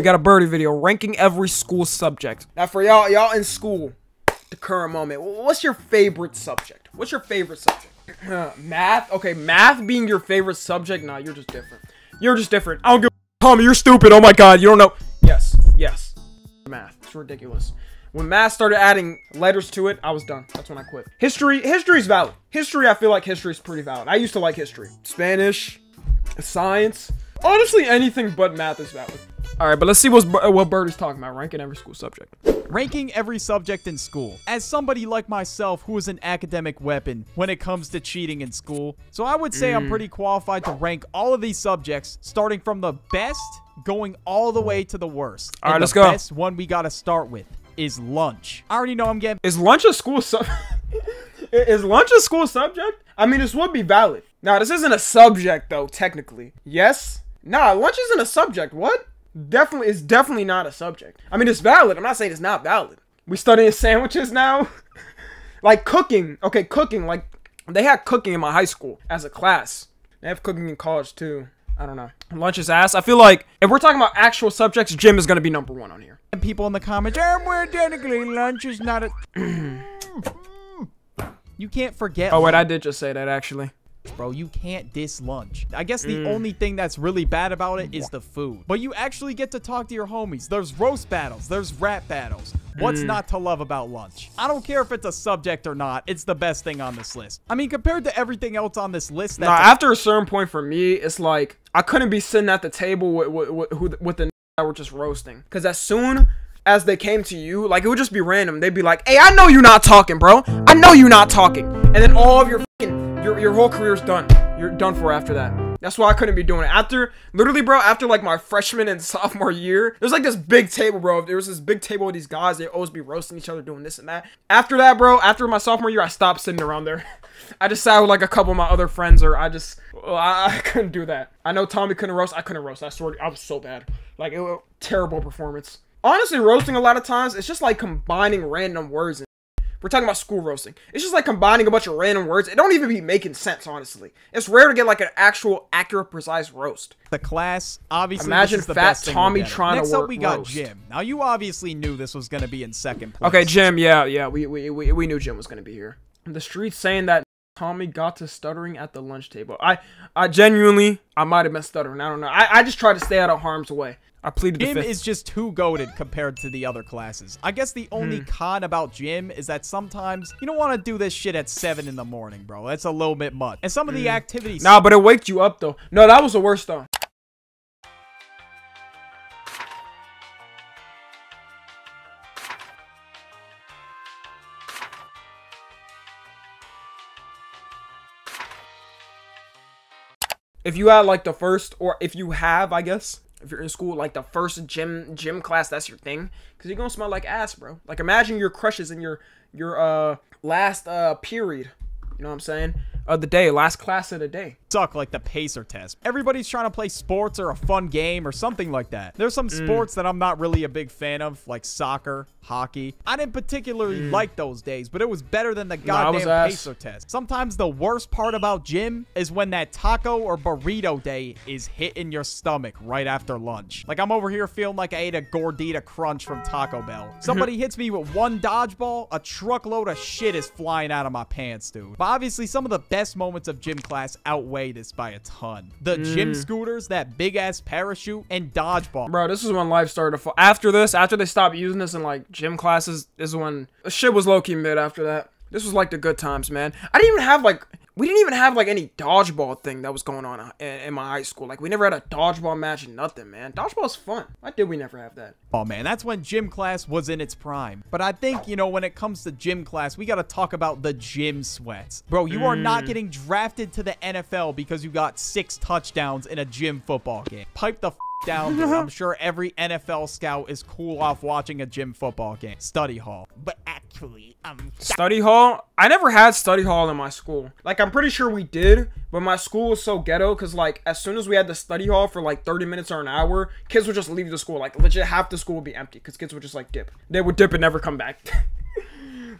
We got a Burdie video ranking every school subject. Now for y'all, y'all in school, the current moment, what's your favorite subject? What's your favorite subject? Uh, math? Okay, math being your favorite subject? Nah, you're just different. You're just different. I don't give a Tommy, you're stupid. Oh my god, you don't know. Yes, yes. Math. It's ridiculous. When math started adding letters to it, I was done. That's when I quit. History, history's valid. History, I feel like history is pretty valid. I used to like history. Spanish, science. Honestly, anything but math is valid. All right, but let's see what's, what Bird is talking about. Ranking every school subject. Ranking every subject in school. As somebody like myself who is an academic weapon when it comes to cheating in school, so I would say mm. I'm pretty qualified to rank all of these subjects, starting from the best, going all the way to the worst. All right, and let's the go. best one we got to start with is lunch. I already know I'm getting. Is lunch a school subject? is lunch a school subject? I mean, this would be valid. Now, this isn't a subject though, technically. Yes? Nah, lunch isn't a subject. What? Definitely, it's definitely not a subject. I mean, it's valid. I'm not saying it's not valid. We studying sandwiches now. like cooking. Okay, cooking. Like they had cooking in my high school as a class. They have cooking in college too. I don't know. Lunch is ass. I feel like if we're talking about actual subjects, gym is gonna be number one on here. And People in the comments, um, we're technically lunch is not a. you can't forget. Oh wait, I did just say that actually bro. You can't diss lunch. I guess the mm. only thing that's really bad about it is the food. But you actually get to talk to your homies. There's roast battles. There's rap battles. What's mm. not to love about lunch? I don't care if it's a subject or not. It's the best thing on this list. I mean, compared to everything else on this list, nah, after a certain point for me, it's like I couldn't be sitting at the table with with, with, with the that were just roasting. Because as soon as they came to you, like it would just be random. They'd be like, "Hey, I know you're not talking, bro. I know you're not talking," and then all of your your, your whole career's done. You're done for after that. That's why I couldn't be doing it. After, literally, bro, after like my freshman and sophomore year, there's like this big table, bro. There was this big table with these guys. They always be roasting each other, doing this and that. After that, bro, after my sophomore year, I stopped sitting around there. I just sat with like a couple of my other friends, or I just, I, I, couldn't do that. I know Tommy couldn't roast. I couldn't roast. I swear, I was so bad. Like, it was terrible performance. Honestly, roasting a lot of times, it's just like combining random words we're talking about school roasting. It's just like combining a bunch of random words. It don't even be making sense, honestly. It's rare to get like an actual, accurate, precise roast. The class, obviously, imagine fat Tommy trying Next to Next up, we got roast. gym. Now, you obviously knew this was going to be in second place. Okay, gym. Yeah, yeah. We we we, we knew gym was going to be here. The streets saying that Tommy got to stuttering at the lunch table. I I genuinely I might have been stuttering. I don't know. I I just try to stay out of harm's way. I pleaded gym is just too goaded compared to the other classes. I guess the only hmm. con about gym is that sometimes you don't want to do this shit at 7 in the morning, bro. That's a little bit much. And some of the hmm. activities... Nah, but it waked you up, though. No, that was the worst, though. If you had, like, the first, or if you have, I guess, if you're in school, like the first gym gym class, that's your thing, because you're gonna smell like ass, bro. Like imagine your crushes in your your uh last uh period. You know what I'm saying? of the day, last class of the day. Suck like the pacer test. Everybody's trying to play sports or a fun game or something like that. There's some mm. sports that I'm not really a big fan of, like soccer, hockey. I didn't particularly mm. like those days, but it was better than the goddamn nah, pacer test. Sometimes the worst part about gym is when that taco or burrito day is hitting your stomach right after lunch. Like I'm over here feeling like I ate a gordita crunch from Taco Bell. Somebody hits me with one dodgeball, a truckload of shit is flying out of my pants, dude. But obviously some of the best best moments of gym class outweigh this by a ton. The mm. gym scooters, that big ass parachute, and dodgeball. Bro, this is when life started to fall. After this, after they stopped using this in like gym classes, is when shit was low key mid after that. This was like the good times, man. I didn't even have like we didn't even have like any dodgeball thing that was going on uh, in, my high school. Like we never had a dodgeball match, nothing, man. Dodgeball's fun. Why did we never have that? Oh man, that's when gym class was in its prime. But I think you know when it comes to gym class, we got to talk about the gym sweats, bro. You mm. are not mm. getting drafted to the NFL because you got six touchdowns in a gym football game. Pipe the down there. I'm sure every NFL scout is cool off watching a gym football game. Study hall. But actually, um Study hall? I never had study hall in my school. Like I'm pretty sure we did, but my school was so ghetto cuz like as soon as we had the study hall for like 30 minutes or an hour, kids would just leave the school. Like legit half the school would be empty cuz kids would just like dip. They would dip and never come back.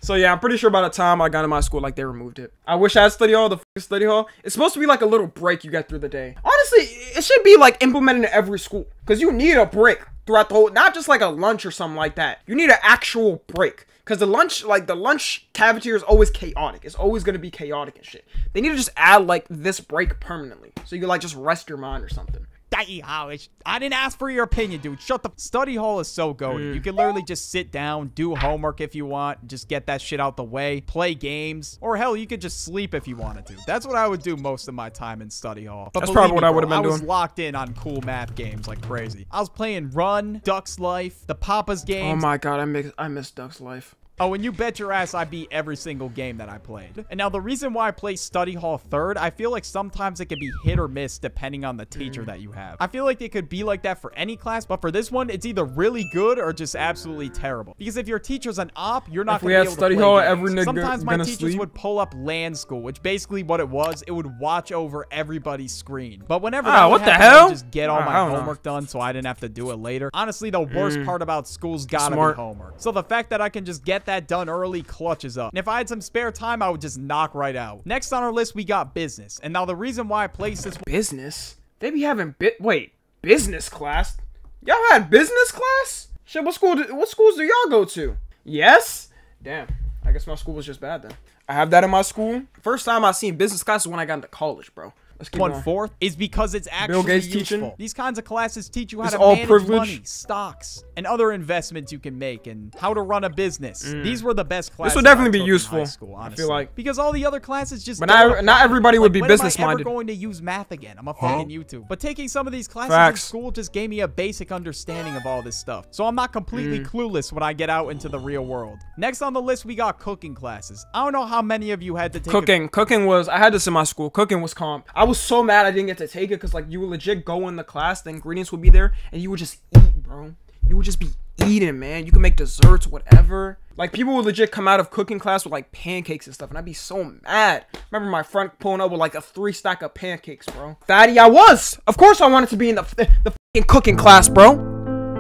So yeah, I'm pretty sure by the time I got in my school, like they removed it. I wish I had study hall. The study hall. It's supposed to be like a little break you get through the day. Honestly, it should be like implemented in every school because you need a break throughout the whole. Not just like a lunch or something like that. You need an actual break. Cause the lunch, like the lunch cafeteria is always chaotic. It's always gonna be chaotic and shit. They need to just add like this break permanently, so you can like just rest your mind or something. I didn't ask for your opinion, dude. Shut the. Study hall is so goaded. You can literally just sit down, do homework if you want, just get that shit out the way, play games, or hell, you could just sleep if you wanted to. That's what I would do most of my time in study hall. But That's probably me, what I would've been I was locked in on cool math games like crazy. I was playing Run, Duck's Life, the Papa's game. Oh my god, I miss I miss Duck's life. Oh, and you bet your ass I beat every single game that I played. And now the reason why I play Study Hall third, I feel like sometimes it can be hit or miss depending on the teacher that you have. I feel like it could be like that for any class, but for this one, it's either really good or just absolutely terrible. Because if your teacher's an op, you're not If we gonna had be able study to play hall, games. every nigga Sometimes my teachers sleep. would pull up LanSchool, which basically what it was, it would watch over everybody's screen. But whenever Ah, what the happen, I would hell? just get all Ah, my don't know. homework done so I didn't have to do it later. Honestly, the worst part about school's gotta Smart. be homework. So the fact that I can just get that done early clutches up. And if I had some spare time, I would just knock right out. Next on our list, we got business. And now the reason why I placed this Business? They be having bit. Wait, business class? Y'all had business class? Shit, what school? Do, what schools do y'all go to? Yes. Damn. I guess my school was just bad then. I have that in my school. First time I seen business class is when I got into college, bro. Let's keep one going. fourth is because it's actually Bill Gates useful. teaching? These kinds of classes teach you how It's to all manage privilege? money, stocks, and other investments you can make, and how to run a business. These were the best classes. This would definitely be useful, high I feel like. because all the other classes just. But not- not everybody would Like, be when am I business-minded. ever going to use math again? I'm a fucking YouTube. But taking some of these classes Facts. in school just gave me a basic understanding of all this stuff. So I'm not completely Mm. clueless when I get out into the real world. Next on the list, we got cooking classes. I don't know how many of you had to take Cooking, cooking was. I had this in my school. Cooking was calm. I was so mad I didn't get to take it because like you would legit go in the class, the ingredients would be there, and you would just eat, bro. You would just be eating, man. You can make desserts, whatever. Like people would legit come out of cooking class with like pancakes and stuff, and I'd be so mad. Remember my friend pulling up with like a three stack of pancakes, bro. Fatty, I was. Of course, I wanted to be in the the, the cooking class, bro.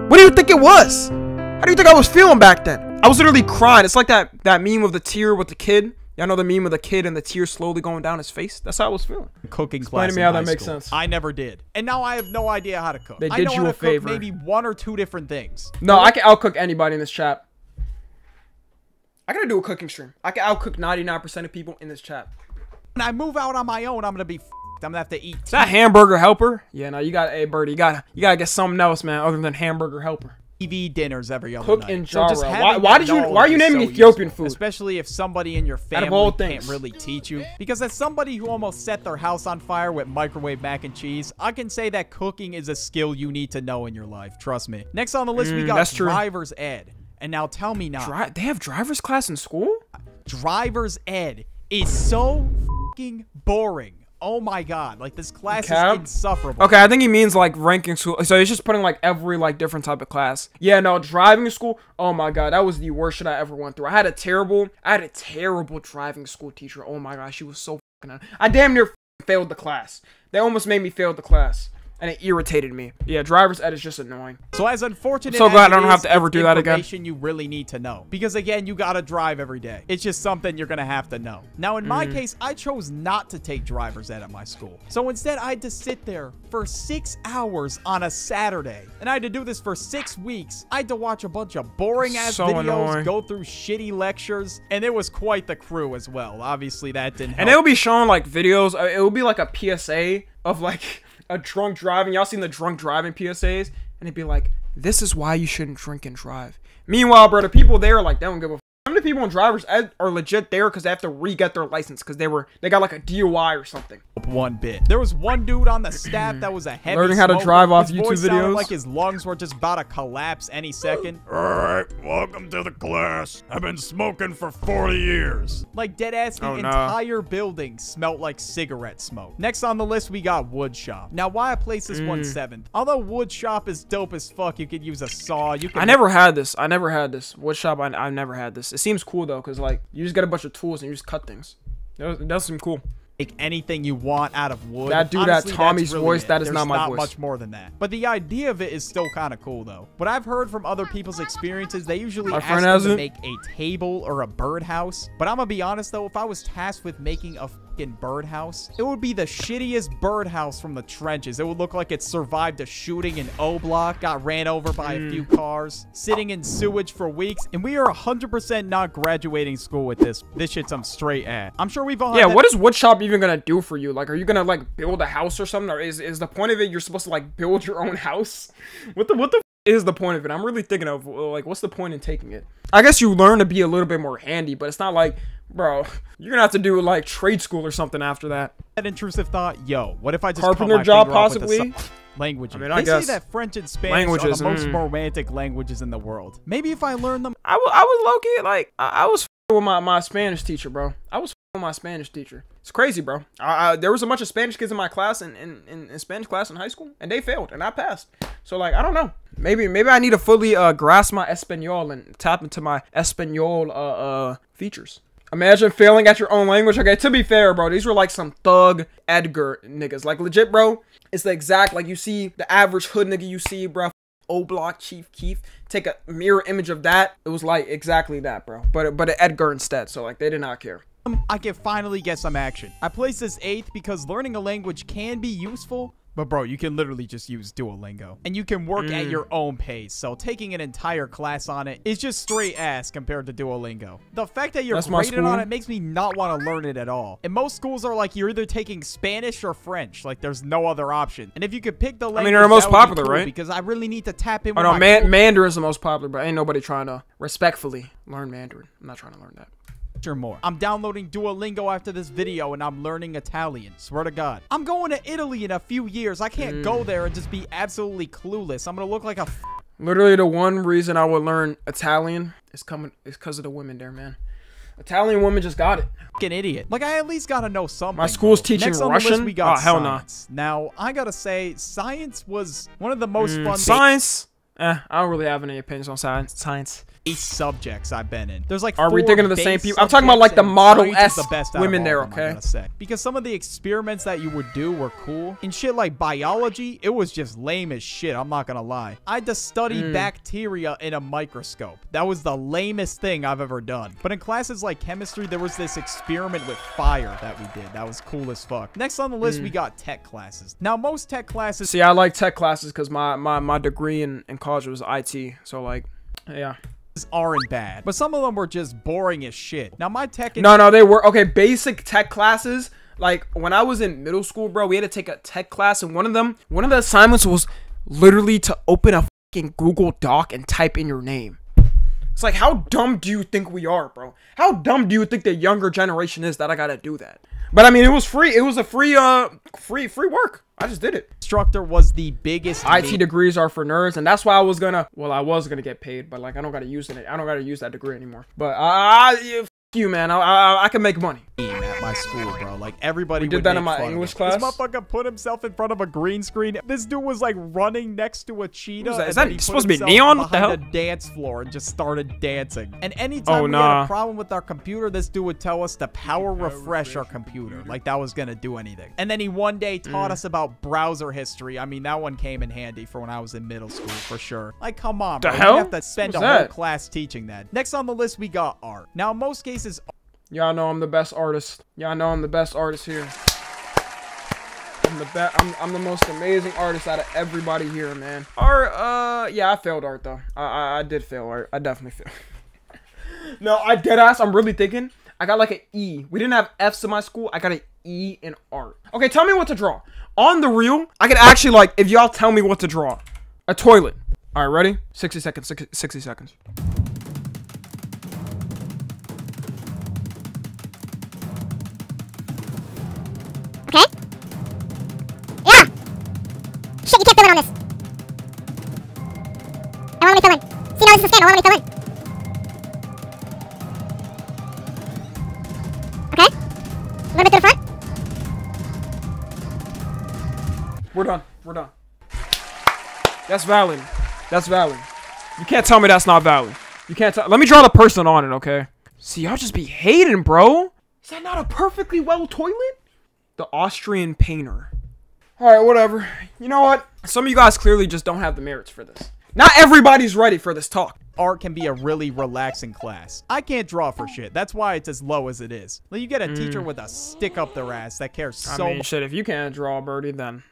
What do you think it was? How do you think I was feeling back then? I was literally crying. It's like that that meme of the tear with the kid. Y'all know the meme of the kid and the tears slowly going down his face. That's how I was feeling. cooking Explain class to me how that makes school. sense. I never did, and now I have no idea how to cook. They did I know you how a to favor. Cook maybe one or two different things. No, I can outcook anybody in this chat. I gotta do a cooking stream. I can outcook 99% of people in this chat. When I move out on my own, I'm gonna be. i am gonna have to eat. Is that hamburger helper? Yeah, no, you got, hey, Burdie, you got, you gotta get something else, man, other than hamburger helper. TV dinners every other Cook night. in So just Jara. having Why- why did you- why are you naming so Ethiopian useful, food? Especially if somebody in your family can't really teach you. Because as somebody who almost set their house on fire with microwave mac and cheese, I can say that cooking is a skill you need to know in your life. Trust me. Next on the list, we Mm, got that's true. driver's ed. And now tell me now, Dri- they have driver's class in school? driver's ed is so fucking boring. Oh my god, like this class Cap? is insufferable. Okay, I think he means like ranking school. So he's just putting like every like different type of class. Yeah, no, driving school. Oh my god, that was the worst shit I ever went through. I had a terrible, I had a terrible driving school teacher. Oh my god, she was so fucking. I damn near failed the class. They almost made me fail the class, and it irritated me. Yeah, driver's ed is just annoying. So as unfortunate So glad I don't have to ever do that again. information you really need to know. Because again, you gotta drive every day. It's just something you're gonna have to know. Now in Mm. my case, I chose not to take driver's ed at my school. So instead I had to sit there for six hours on a Saturday. And I had to do this for six weeks. I had to watch a bunch of boring ass So videos, annoying. go through shitty lectures, and it was quite the crew as well. Obviously that didn't help. And it'll be showing like videos. uh, It will be like a PSA of like a drunk driving. Y'all seen the drunk driving PSAs? And it'd be like, "This is why you shouldn't drink and drive." Meanwhile, bro, the people there are like they don't give a. F- How many people in drivers are legit there because they have to re-get their license because they were they got like a DUI or something. One bit. There was one dude on the staff that was a heavy Learning how to smoker. drive off His YouTube voice videos. like his lungs were just about to collapse any second. Alright, welcome to the class. I've been smoking for 40 years. Like dead ass, the Oh, no. entire building smelt like cigarette smoke. Next on the list, we got wood shop. Now, why I place this Mm. one seventh? Although wood shop is dope as fuck, you could use a saw. You can I never had this. I never had this. Wood shop. I I never had this. It seems cool though because like you just get a bunch of tools and you just cut things. It does, it does seem cool. Make anything you want out of wood. That dude, that Honestly, that's Tommy's really voice, it. that is There's not my not voice. much more than that. But the idea of it is still kind of cool, though. What I've heard from other people's experiences, they usually My ask them to make a table or a birdhouse. But I'm gonna be honest, though, if I was tasked with making a fucking birdhouse, it would be the shittiest birdhouse from the trenches. It would look like it survived a shooting in O Block, got ran over by a hmm. few cars, sitting in sewage for weeks, and we are 100% not graduating school with this. This shit's some straight ass. I'm sure we've all Yeah, what is woodshop even gonna do for you? Like, are you gonna like build a house or something? Or is is the point of it you're supposed to like build your own house? What the what the is the point of it? I'm really thinking of like, what's the point in taking it? I guess you learn to be a little bit more handy, but it's not like, bro, you're gonna have to do like trade school or something after that. that intrusive thought, yo, what if I just Carpenter job, finger off with a possibly? Languages. I mean, I they say that French and Spanish languages, are the most mm. romantic languages in the world. Maybe if I learn them, I was I was low key like I, I was with my my Spanish teacher, bro. I was with my Spanish teacher. It's crazy, bro. I, I, there was a bunch of Spanish kids in my class in, in, in, in Spanish class in high school, and they failed, and I passed. So like I don't know. Maybe maybe I need to fully uh, grasp my Espanol and tap into my Espanol uh, uh features. Imagine failing at your own language. Okay, to be fair, bro, these were like some thug Edgar niggas. Like legit, bro. It's the exact like you see the average hood nigga you see, bro. O Block Chief Keef. Take a mirror image of that. It was like exactly that, bro. But but Edgar instead. So like they did not care. Um, I can finally get some action. I placed this eighth because learning a language can be useful. But bro, you can literally just use Duolingo. And you can work at Mm. your own pace. So taking an entire class on it is just straight ass compared to Duolingo. The fact that you're That's graded on it makes me not want to learn it at all. And most schools are like you're either taking Spanish or French. Like there's no other option. And if you could pick the language, I mean, they're the most that would be popular, cool right? Because I really need to tap in Oh with no, my man, culture Mandarin's the most popular, but ain't nobody trying to respectfully learn Mandarin. I'm not trying to learn that. More. I'm downloading Duolingo after this video and I'm learning Italian. Swear to God. I'm going to Italy in a few years. I can't Mm. go there and just be absolutely clueless. I'm gonna look like a Literally, the one reason I would learn Italian is coming is because of the women there, man. Italian women just got it. fucking idiot. Like I at least gotta know something. My school's teaching Next on the list, Russian? we got Oh, hell nah. science. Now I gotta say, science was one of the most fun Science. Eh, I don't really have any opinions on science. Science. Subjects I've been in. There's like Are we thinking of the same people? I'm talking about, like, the Model S the best women there, of them, I okay? Because some of the experiments that you would do were cool. In shit like biology, it was just lame as shit. I'm not gonna lie. I had to study Mm. bacteria in a microscope. That was the lamest thing I've ever done. But in classes like chemistry, there was this experiment with fire that we did. That was cool as fuck. Next on the list, Mm. we got tech classes. Now, most tech classes See, I like tech classes because my, my, my degree in, in college was IT. So, like, yeah. Aren't bad, but some of them were just boring as shit. Now, my tech No, no, they were okay. Basic tech classes. Like when I was in middle school, bro, we had to take a tech class, and one of them, one of the assignments was literally to open a fucking Google Doc and type in your name. It's like, how dumb do you think we are, bro? How dumb do you think the younger generation is that I gotta do that? But I mean, it was free. It was a free, uh, free, free work. I just did it. instructor was the biggest IT degrees are for nerds, and that's why I was gonna. Well, I was gonna get paid, but like I don't gotta use it. I don't gotta use that degree anymore. But uh, yeah, you, man. I, I I can make money. Meme at my school, bro. Like everybody We did would that make in my English class. This motherfucker put himself in front of a green screen. This dude was like running next to a cheetah. What is that? and Is that then he put supposed to be himself neon? What the behind hell? A dance floor and just started dancing. And anytime Oh, we had a problem with our computer, this dude would tell us to power refresh our computer, like that was gonna do anything. And then he one day Mm. taught us about browser history. I mean, that one came in handy for when I was in middle school for sure. Like, come on, The bro. hell? You have to spend What's a whole that? class teaching that. Next on the list, we got art. Now, in most cases, Y'all know I'm the best artist. Y'all know I'm the best artist here. I'm the best. I'm, I'm the most amazing artist out of everybody here, man. Art, uh, yeah, I failed art though. I I, I did fail art. I definitely failed. no, I dead ass. I'm really thinking. I got like an E. We didn't have F's in my school. I got an E in art. Okay, tell me what to draw. On the real, I could actually like if y'all tell me what to draw. A toilet. All right, ready? 60 seconds. 60, 60 seconds. On this. I want to fill in. See, no, this is a scam. I want to fill. Okay? A little bit to the front. We're done. We're done. That's valid. That's valid. You can't tell me that's not valid. You can't tell. Let me draw the person on it, okay? See, y'all just be hating, bro. Is that not a perfectly well toilet? The Austrian painter. All right, whatever. You know what? Some of you guys clearly just don't have the merits for this. Not everybody's ready for this talk. art can be a really relaxing class. I can't draw for shit. That's why it's as low as it is. Like, you get a teacher with a stick up their ass that cares Mm. I so mean, shit, if you can't draw, Burdie, then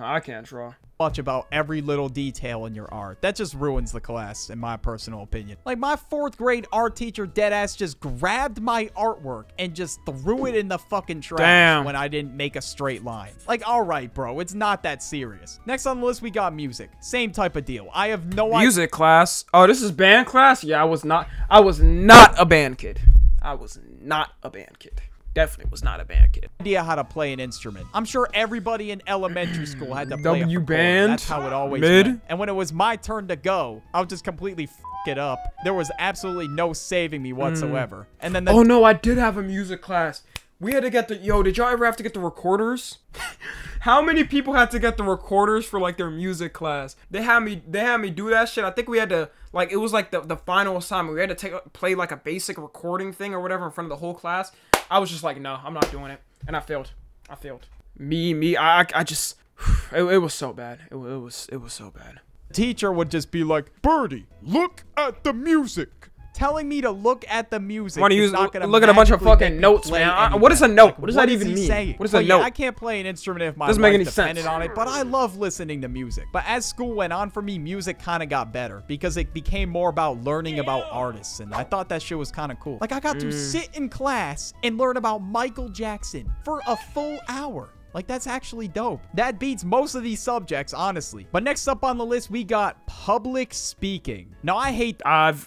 I can't draw. Much about every little detail in your art. That just ruins the class, in my personal opinion. Like, my fourth grade art teacher, deadass, just grabbed my artwork and just threw it in the fucking trash Damn. when I didn't make a straight line. Like, alright, bro, it's not that serious. Next on the list, we got music. Same type of deal. I have no idea. Music class. Oh, this is band class? Yeah, I was not I was not a band kid. I was not a band kid. Definitely was not a band kid. idea how to play an instrument. I'm sure everybody in elementary school had to play a W band, That's how it always mid. went. And when it was my turn to go, I would just completely f it up. There was absolutely no saving me hmm. whatsoever. And then the Oh no, I did have a music class. We had to get the yo. Did y'all ever have to get the recorders? How many people had to get the recorders for like their music class? They had me. They had me do that shit. I think we had to like it was like the the final assignment. We had to take play like a basic recording thing or whatever in front of the whole class. I was just like, no, I'm not doing it, and I failed. I failed. Me, me. I, I, just. It, it was so bad. It, it was. It was so bad. teacher would just be like, Burdie, look at the music. Telling me to look at the music. Wanna use- not gonna look at a bunch of fucking notes, man. I- what is a note? Like, What does that even mean? saying? What is a yeah, note? I can't play an instrument if my Doesn't make any depended sense. on it, but I love listening to music. But as school went on for me, music kind of got better because it became more about learning about artists, and I thought that shit was kind of cool. Like I got to Mm. sit in class and learn about Michael Jackson for a full hour. Like, that's actually dope. That beats most of these subjects, honestly. But next up on the list, we got public speaking. Now, I hate I've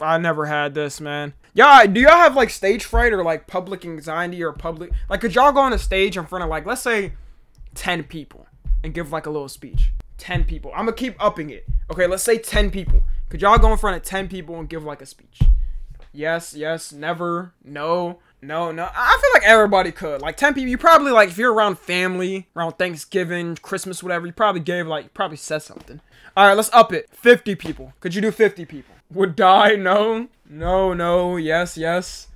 I never had this, man. Yeah, do y'all have like stage fright or like public anxiety or public like could y'all go on a stage in front of like let's say 10 people and give like a little speech? 10 people. I'm gonna keep upping it. Okay, let's say 10 people. Could y'all go in front of 10 people and give like a speech? Yes, yes, never, no, no, no. I feel like everybody could. Like 10 people, you probably like if you're around family, around Thanksgiving, Christmas, whatever, you probably gave like probably said something. Alright, let's up it. 50 people. Could you do 50 people? Would die? No. No, no, yes, yes.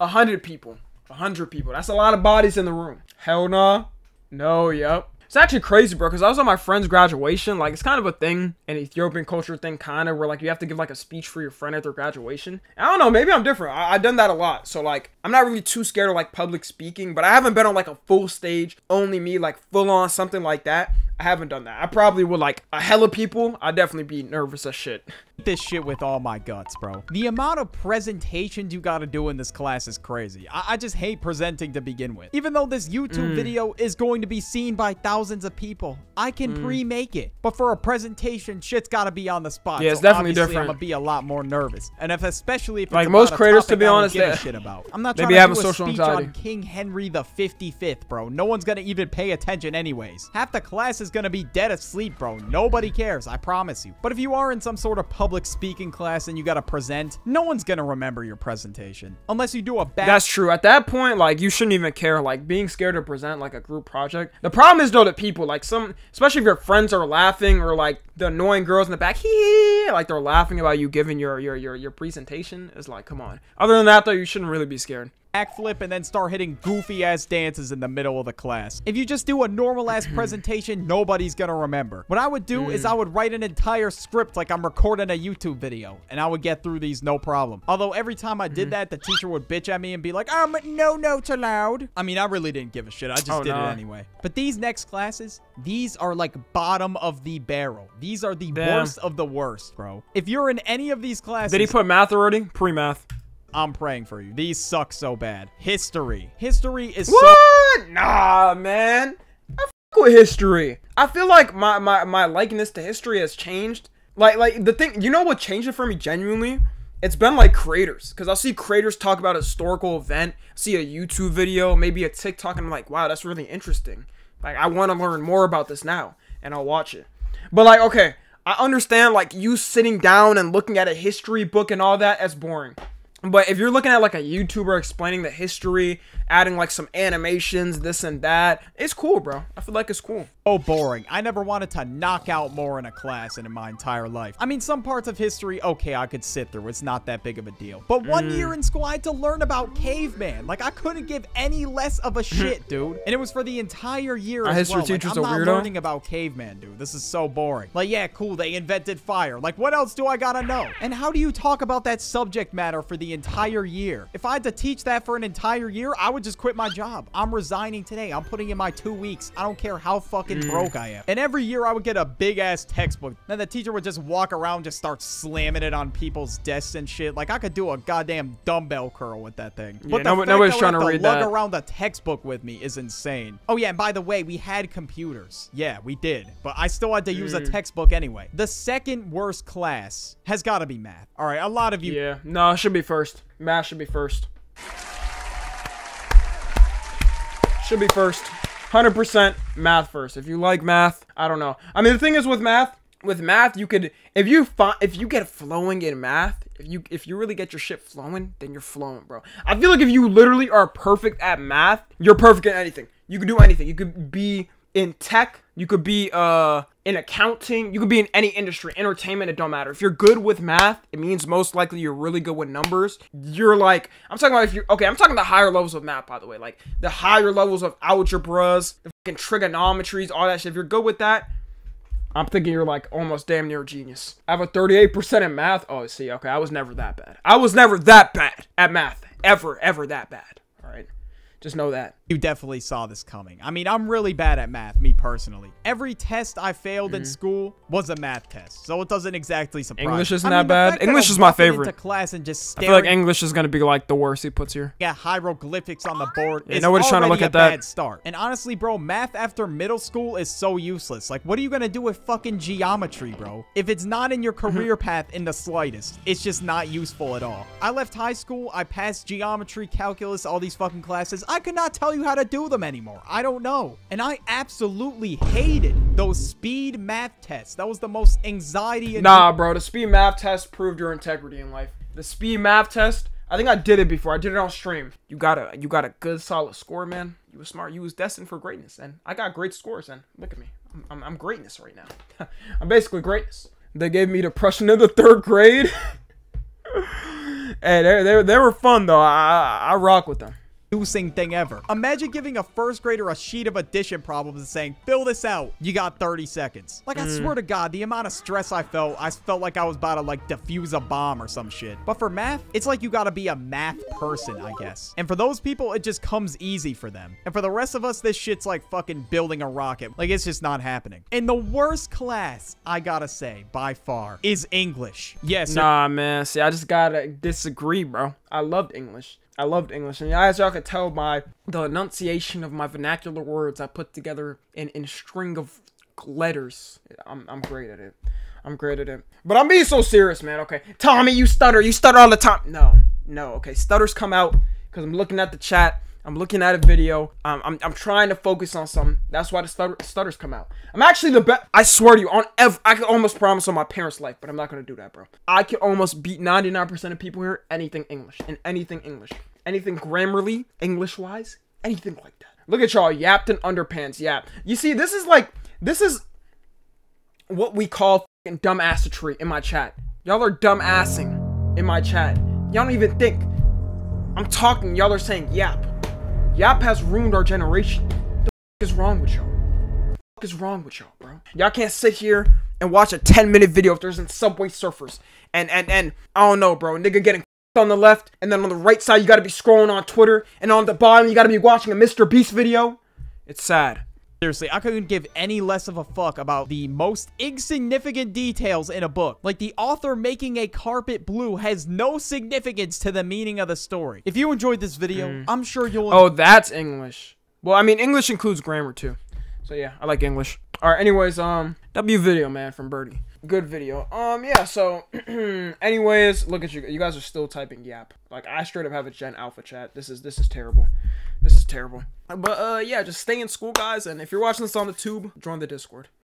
A 100 people. A 100 people. That's a lot of bodies in the room. Hell nah. No, yep. It's actually crazy, bro, because I was at my friend's graduation. Like, it's kind of a thing, an Ethiopian culture thing, kind of, where, like, you have to give, like, a speech for your friend at their graduation. I don't know, maybe I'm different. I- I've done that a lot. So, like, I'm not really too scared of, like, public speaking, but I haven't been on, like, a full stage, only me, like, full on something like that. I haven't done that. I probably would, like, a hell of people, I'd definitely be nervous as shit. this shit with all my guts, bro. The amount of presentations you gotta do in this class is crazy. I, I just hate presenting to begin with. Even though this YouTube Mm. video is going to be seen by thousands of people, I can Mm. pre-make it. But for a presentation, shit's gotta be on the spot. Yeah, it's so definitely different. I'm gonna be a lot more nervous. And if especially if it's Like, most creators, to be honest, give a shit about. I'm not trying to do a social speech anxiety. on King Henry the 55th, bro. No one's gonna even pay attention anyways. Half the class is gonna be dead asleep, bro. Nobody cares, I promise you. But if you are in some sort of public speaking class and you gotta present, no one's gonna remember your presentation. Unless you do a bad That's true. At that point, like you shouldn't even care. Like being scared to present like a group project. The problem is though that people like some, especially if your friends are laughing or like the annoying girls in the back, hee, like they're laughing about you giving your your your your presentation. Is like, come on. Other than that though, you shouldn't really be scared. Backflip and then start hitting goofy ass dances in the middle of the class. If you just do a normal ass presentation, nobody's gonna remember. What I would do is I would write an entire script like I'm recording a YouTube video, and I would get through these no problem. Although every time I did that, the teacher would bitch at me and be like, um, no notes allowed. I mean, I really didn't give a shit. I just Oh, did no. it anyway. But these next classes, these are like bottom of the barrel. These are the Damn. worst of the worst, bro. If you're in any of these classes, Did he put math already? Pre-math. I'm praying for you. These suck so bad. History. History is so What? Nah, man. I with history. I feel like my my my likeness to history has changed. Like like the thing, you know what changed it for me genuinely? It's been like creators, because I'll see creators talk about a historical event, see a YouTube video, maybe a TikTok, and I'm like, wow, that's really interesting. Like I want to learn more about this now, and I'll watch it. But like, okay, I understand like you sitting down and looking at a history book and all that. That's boring. But if you're looking at like a YouTuber explaining the history adding like some animations, this and that. It's cool, bro. I feel like it's cool. Oh, boring. I never wanted to knock out more in a class and in my entire life. I mean, some parts of history, okay, I could sit through. It's not that big of a deal. But one Mm. year in school, I had to learn about caveman. Like, I couldn't give any less of a shit, dude. And it was for the entire year as history well. Like, teacher's I'm a not weirdo. learning about caveman, dude. This is so boring. Like, yeah, cool, they invented fire. Like, what else do I gotta know? And how do you talk about that subject matter for the entire year? If I had to teach that for an entire year, I would just quit my job. I'm resigning today. I'm putting in my two weeks. I don't care how fucking Mm. broke I am. And every year I would get a big ass textbook. Then the teacher would just walk around, just start slamming it on people's desks and shit. Like I could do a goddamn dumbbell curl with that thing. Yeah, but the no- fact nobody's trying to to read lug that. around a textbook with me is insane. Oh yeah, and by the way, we had computers. Yeah, we did. But I still had to use Mm. a textbook anyway. The second worst class has got to be math. All right, a lot of you Yeah. No, it should be first. Math should be first. Should be first. 100% math first. If you like math, I don't know. I mean, the thing is with math, with math, you could if you find if you get flowing in math, if you if you really get your shit flowing, then you're flowing, bro. I feel like if you literally are perfect at math, you're perfect at anything. You can do anything. You could be in tech, you could be uh in accounting, you could be in any industry, entertainment, it don't matter. If you're good with math, it means most likely you're really good with numbers. You're like I'm talking about if you're okay, I'm talking the higher levels of math by the way. Like the higher levels of algebras, the fucking trigonometries, all that shit. If you're good with that, I'm thinking you're like almost damn near a genius. I have a 38% in math. Oh, see, okay, I was never that bad. I was never that bad at math. Ever, ever that bad. All right. Just know that. you definitely saw this coming. I mean, I'm really bad at math, me personally. Every test I failed Mm-hmm. in school was a math test, so it doesn't exactly surprise. English isn't I that mean, the bad. English I'm is my favorite. Into class and just I feel like English is gonna be like the worst he puts here. Yeah, hieroglyphics on the board Yeah, nobody's trying to already look a at that. bad start. And honestly, bro, math after middle school is so useless. Like, what are you gonna do with fucking geometry, bro? If it's not in your Mm-hmm. career path in the slightest, it's just not useful at all. I left high school, I passed geometry, calculus, all these fucking classes. I could not tell you how to do them anymore. I don't know. And I absolutely hated those speed math tests. That was the most anxiety Nah, bro, the speed math test proved your integrity in life. The speed math test, I think I did it before. I did it on stream. You got a you got a good solid score, man. You was smart. You was destined for greatness, and I got great scores. And look at me, I'm, I'm, I'm greatness right now. I'm basically greatness. They gave me depression in the third grade. hey, they, they, they were fun though. I, I I rock with them. Producing thing ever. Imagine giving a first grader a sheet of addition problems and saying, fill this out. You got 30 seconds. Like, I mm. swear to God, the amount of stress I felt, I felt like I was about to, like, defuse a bomb or some shit. But for math, it's like you gotta be a math person, I guess. And for those people, it just comes easy for them. And for the rest of us, this shit's like fucking building a rocket. Like, it's just not happening. And the worst class, I gotta say, by far, is English. Yes, Nah, man. See, I just gotta disagree, bro. I loved English. I loved English, and as y'all could tell by the enunciation of my vernacular words I put together in in a string of letters, I'm I'm great at it. I'm great at it. But I'm being so serious, man. Okay, Tommy, you stutter. You stutter all the time. No, no. Okay, stutters come out because I'm looking at the chat. I'm looking at a video. Um, I'm, I'm trying to focus on something. That's why the stutter, stutters come out. I'm actually the best. I swear to you, on ev- I can almost promise on my parents' life, but I'm not gonna do that, bro. I can almost beat 99% of people here anything English and anything English, anything grammarly, English wise, anything like that. Look at y'all, yapped in underpants, yap. You see, this is like this is what we call fucking dumbassery in my chat. Y'all are dumbassing in my chat. Y'all don't even think. I'm talking, y'all are saying yap. Yap has ruined our generation. The is wrong with y'all? The is wrong with y'all, bro? Y'all can't sit here and watch a 10 minute video if there's in Subway Surfers. And, and, and, I don't know, bro. Nigga getting on the left, and then on the right side, you gotta be scrolling on Twitter, and on the bottom, you gotta be watching a Mr. Beast video. It's sad. Seriously, I couldn't give any less of a fuck about the most insignificant details in a book. Like the author making a carpet blue has no significance to the meaning of the story. If you enjoyed this video, I'm sure you'll Oh, that's English. Well, I mean, English includes grammar too. So yeah, I like English. All right. Anyways, um, W video, man, from Burdie. Good video. Um, yeah. So, anyways, look at you. You guys are still typing yap. Like I straight up have a Gen Alpha chat. This is this is terrible. This is terrible. But uh, yeah, just stay in school, guys. And if you're watching this on the tube, join the Discord.